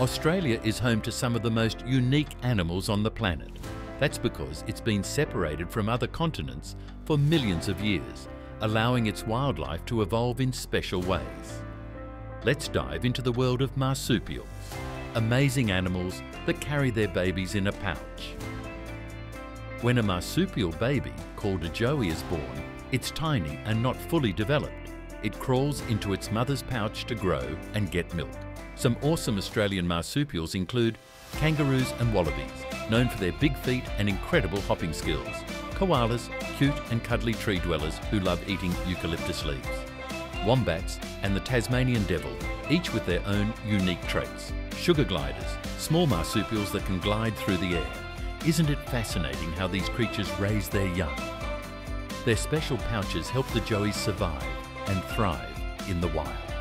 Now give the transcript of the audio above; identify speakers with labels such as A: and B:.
A: Australia is home to some of the most unique animals on the planet. That's because it's been separated from other continents for millions of years, allowing its wildlife to evolve in special ways. Let's dive into the world of marsupials, amazing animals that carry their babies in a pouch. When a marsupial baby, called a joey, is born, it's tiny and not fully developed. It crawls into its mother's pouch to grow and get milk. Some awesome Australian marsupials include kangaroos and wallabies, known for their big feet and incredible hopping skills. Koalas, cute and cuddly tree dwellers who love eating eucalyptus leaves. Wombats and the Tasmanian devil, each with their own unique traits. Sugar gliders, small marsupials that can glide through the air. Isn't it fascinating how these creatures raise their young? Their special pouches help the joeys survive and thrive in the wild.